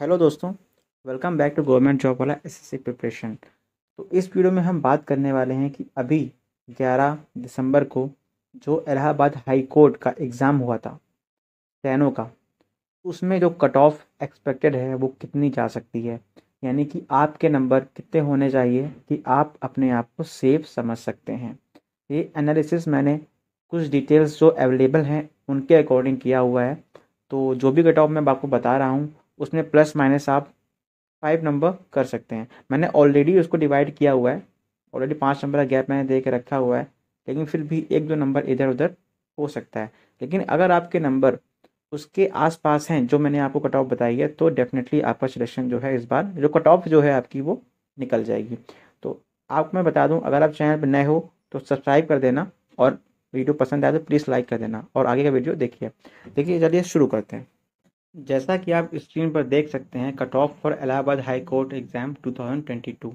Hello दोस्तों welcome back to government job वाला SSC preparation तो इस वीडियो में हम बात करने वाले हैं कि अभी 11 दिसंबर को जो इलाहाबाद हाई कोर्ट का एग्ज़ाम हुआ था सैनो का, उसमें जो कट ऑफ़ एक्सपेक्टेड है वो कितनी जा सकती है? यानी कि आपके नंबर कितने होने चाहिए कि आप अपने आप को सेफ़ समझ सकते हैं? ये एनालिसिस मैंने कुछ डिटेल्स जो अवेलेबल हैं, उनके अकॉर्डिंग किया हुआ है। तो जो भी कट ऑफ़ मैं आपको बता रहा हूँ उसमें प्लस माइनस आप फाइव नंबर कर सकते हैं। मैंने ऑलरेडी उसको डिवाइड किया हुआ है। ऑलरेडी पाँच नंबर का गैप मैंने दे के रखा हुआ है। लेकिन फिर भी एक दो नंबर इधर उधर हो सकता है। लेकिन अगर आपके नंबर उसके आसपास हैं, जो मैंने आपको कट ऑफ़ बताई है तो डेफिनेटली आपका सिलेक्शन जो है इस बार, जो कट ऑफ़ जो है आपकी, वो निकल जाएगी। तो आपको मैं बता दूँ, अगर आप चैनल पर नए हो तो सब्सक्राइब कर देना और वीडियो पसंद आए तो प्लीज़ लाइक कर देना और आगे का वीडियो देखिए। देखिए, चलिए शुरू करते हैं। जैसा कि आप स्क्रीन पर देख सकते हैं cut off for Allahabad high court exam 2022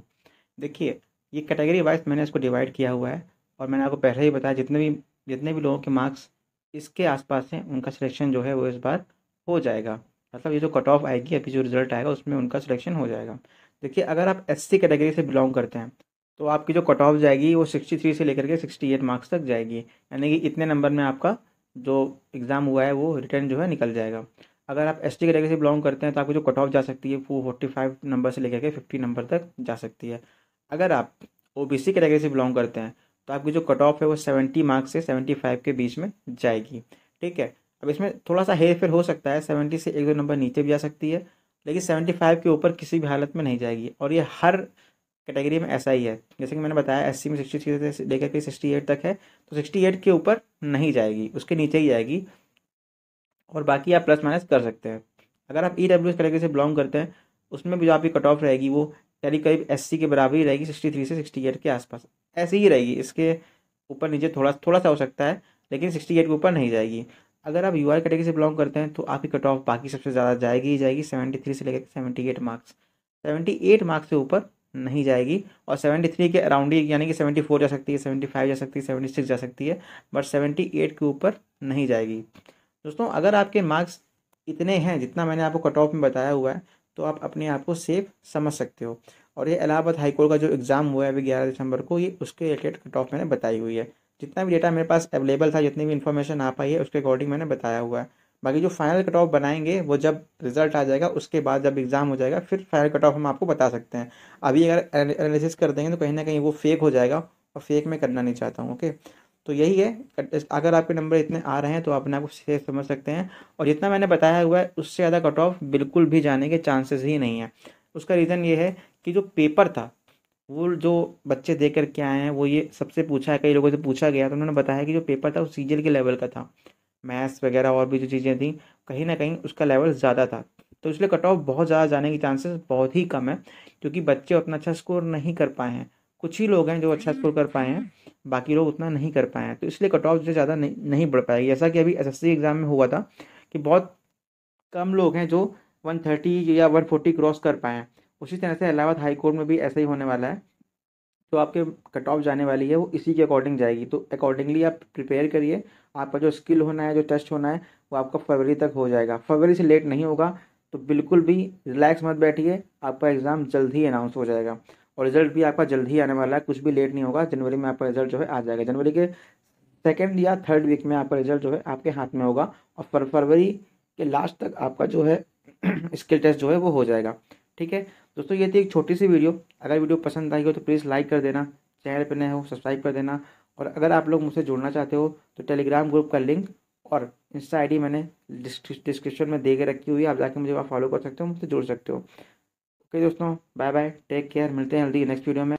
देखिए, ये कैटेगरी वाइज मैंने इसको डिवाइड किया हुआ है और मैंने आपको पहले ही बताया, जितने भी जितने भी लोगों के मार्क्स इसके आसपास हैं, उनका सिलेक्शन जो है वो इस बार हो जाएगा। मतलब ये जो कट ऑफ़ आएगी, अभी जो रिज़ल्ट आएगा, उसमें उनका सिलेक्शन हो जाएगा। देखिए, अगर आप एससी कैटेगरी से बिलोंग करते हैं तो आपकी जो कट ऑफ़ जाएगी, वो सिक्सटी थ्री से लेकर के सिक्सटी एट मार्क्स तक जाएगी। यानी कि इतने नंबर में आपका जो एग्ज़ाम हुआ है, वो रिटर्न जो है निकल जाएगा। अगर आप एस टी कैटेगरी से बिलोंग करते हैं तो आपकी जो कट ऑफ़ जा सकती है, वो फोर्टी फाइव नंबर से लेकर के फिफ्टी नंबर तक जा सकती है। अगर आप ओ बी सी कैटेगरी से बिलोंग करते हैं तो आपकी जो कट ऑफ़ है, वो सेवेंटी मार्क्स से सेवेंटी फाइव के बीच में जाएगी। ठीक है? अब इसमें थोड़ा सा हेर फेर हो सकता है सेवेंटी से एक दो नंबर नीचे भी जा सकती है, लेकिन सेवेंटी फाइव के ऊपर किसी भी हालत में नहीं जाएगी। और ये हर कैटेगरी में ऐसा ही है। जैसे कि मैंने बताया एससी में सिक्सटी से लेकर के सिक्सटी एट तक है तो सिक्सटी एट के ऊपर नहीं जाएगी, उसके नीचे ही जाएगी। और बाकी आप प्लस माइनस कर सकते हैं। अगर आप ई डब्ल्यू एस कैटेगरी से बिलोंग करते हैं, उसमें भी जो आपकी कट ऑफ़ रहेगी वो करीब करीब एस सी के बराबर ही रहेगी सिक्सटी थ्री से सिक्सटी एट के आसपास। ऐसी ही रहेगी। इसके ऊपर नीचे थोड़ा थोड़ा सा हो सकता है, लेकिन सिक्सटी एट के ऊपर नहीं जाएगी। अगर आप यू आर कैटेगरी से बिलोंग करते हैं तो आपकी कट ऑफ़ बाकी सबसे ज़्यादा जाएगी ही जाएगी सेवेंटी थ्री से लेकर seventy eight marks seventy eight marks से ऊपर नहीं जाएगी और सेवेंटी थ्री के अराउंड ही, यानी कि सेवेंटी फोर जा सकती है सेवेंटी फाइव जा सकती है सेवेंटी सिक्स जा सकती है बट सेवेंटी एट के ऊपर नहीं जाएगी। दोस्तों, अगर आपके मार्क्स इतने हैं जितना मैंने आपको कट ऑफ़ में बताया हुआ है तो आप अपने आप को सेफ़ समझ सकते हो। और ये इलाहाबाद हाईकोर्ट का जो एग्ज़ाम हुआ है अभी ग्यारह दिसंबर को, ये उसके रिलेटेड कट ऑफ़ मैंने बताई हुई है। जितना भी डेटा मेरे पास अवेलेबल था, जितनी भी इन्फॉर्मेशन आ पाई है, उसके अकॉर्डिंग मैंने बताया हुआ है। बाकी जो फाइनल कट ऑफ़ बनाएँगे, वो जब रिज़ल्ट आ जाएगा, उसके बाद जब एग्ज़ाम हो जाएगा, फिर फाइनल कट ऑफ़ हम आपको बता सकते हैं। अभी अगर एनालिसिस कर देंगे तो कहीं ना कहीं वो फेक हो जाएगा और फेक मैं करना नहीं चाहता हूँ ओके तो यही है, अगर आपके नंबर इतने आ रहे हैं तो अपने आप को सेफ़ समझ सकते हैं। और जितना मैंने बताया हुआ है, उससे ज़्यादा कट ऑफ़ बिल्कुल भी जाने के चांसेस ही नहीं है। उसका रीज़न ये है कि जो पेपर था, वो जो बच्चे दे कर के आए हैं, वो ये सबसे पूछा है, कई लोगों से पूछा गया तो उन्होंने बताया कि जो पेपर था, वो सी के लेवल का था। मैथ्स वगैरह और भी जो चीज़ें थी, कहीं ना कहीं उसका लेवल ज़्यादा था। तो इसलिए कट ऑफ़ बहुत ज़्यादा जाने के चांसेस बहुत ही कम है, क्योंकि बच्चे उतना अच्छा स्कोर नहीं कर पाए हैं। कुछ ही लोग हैं जो अच्छा स्कोर कर पाए हैं, बाकी लोग उतना नहीं कर पाए हैं। तो इसलिए कट ऑफ़ जो ज़्यादा नहीं नहीं बढ़ पाएगी। जैसा कि अभी एसएससी एग्ज़ाम में हुआ था कि बहुत कम लोग हैं जो वन थर्टी या वन फोर्टी क्रॉस कर पाए हैं। उसी तरह से इलाहाबाद हाई कोर्ट में भी ऐसा ही होने वाला है। तो आपके कट ऑफ़ जाने वाली है, वो इसी के अकॉर्डिंग जाएगी। तो अकॉर्डिंगली आप प्रिपेयर करिए। आपका जो स्किल होना है, जो टेस्ट होना है, वो आपका फरवरी तक हो जाएगा। फरवरी से लेट नहीं होगा तो बिल्कुल भी रिलैक्स मत बैठिए। आपका एग्ज़ाम जल्द ही अनाउंस हो जाएगा। और रिज़ल्ट भी आपका जल्द ही आने वाला है। कुछ भी लेट नहीं होगा। जनवरी में आपका रिज़ल्ट जो है आ जाएगा। जनवरी के सेकेंड या थर्ड वीक में आपका रिज़ल्ट जो है आपके हाथ में होगा और फरवरी के लास्ट तक आपका जो है स्किल टेस्ट जो है वो हो जाएगा। ठीक है? दोस्तों, ये थी एक छोटी सी वीडियो। अगर वीडियो पसंद आई हो तो प्लीज़ लाइक कर देना, चैनल पर नए हो सब्सक्राइब कर देना। और अगर आप लोग मुझसे जुड़ना चाहते हो तो टेलीग्राम ग्रुप का लिंक और इंस्टा आईडी मैंने डिस्क्रिप्शन में दे के रखी हुई है। आप जाके मुझे वहाँ फॉलो कर सकते हो, मुझसे जुड़ सकते हो। ओके दोस्तों बाय बाय टेक केयर मिलते हैं जल्दी नेक्स्ट वीडियो में।